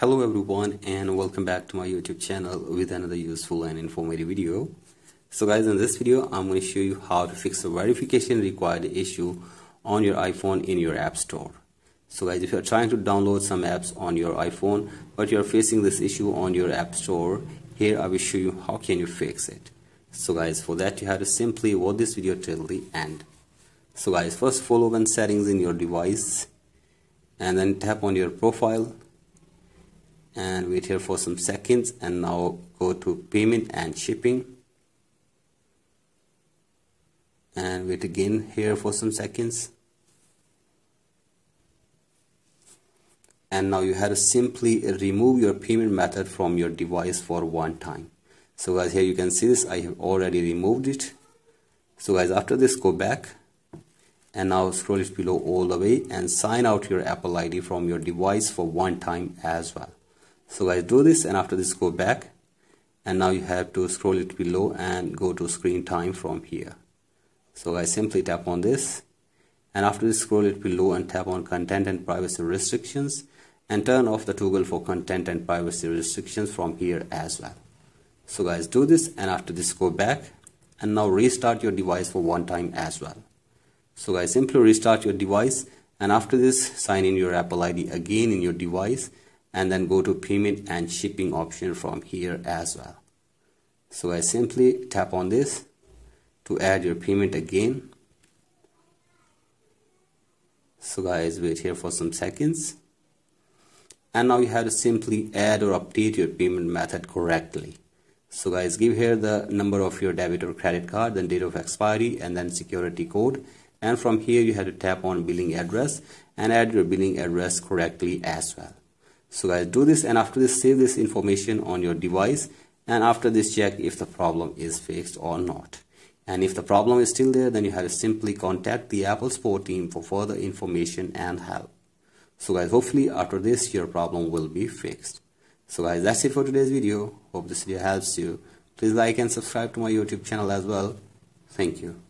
Hello everyone and welcome back to my YouTube channel with another useful and informative video. So guys in this video I'm going to show you how to fix a verification required issue on your iPhone in your app store. So guys if you're trying to download some apps on your iPhone but you're facing this issue on your app store here I will show you how can you fix it. So guys for that you have to simply watch this video till the end. So guys first follow open settings in your device and then tap on your profile and wait here for some seconds and now go to payment and shipping. And wait again here for some seconds. And now you have to simply remove your payment method from your device for one time. So guys here you can see this. I have already removed it. So guys after this go back. And now scroll it below all the way and sign out your Apple ID from your device for one time as well so guys do this and after this go back. And now you have to scroll it below and go to screen time from here. So guys simply tap on this. And after this scroll it below and tap on content and privacy restrictions. And turn off the toggle for content and privacy restrictions from here as well. So guys do this and after this go back. And now restart your device for one time as well. So guys simply restart your device. And after this sign in your Apple ID again in your device and then go to payment and shipping option from here as well. So I simply tap on this to add your payment again. So guys wait here for some seconds. And now you have to simply add or update your payment method correctly. So guys give here the number of your debit or credit card then date of expiry and then security code. And from here you have to tap on billing address and add your billing address correctly as well so guys do this and after this save this information on your device and after this check if the problem is fixed or not. And if the problem is still there then you have to simply contact the apple support team for further information and help. So guys hopefully after this your problem will be fixed. So guys that's it for today's video. Hope this video helps you. Please like and subscribe to my youtube channel as well. Thank you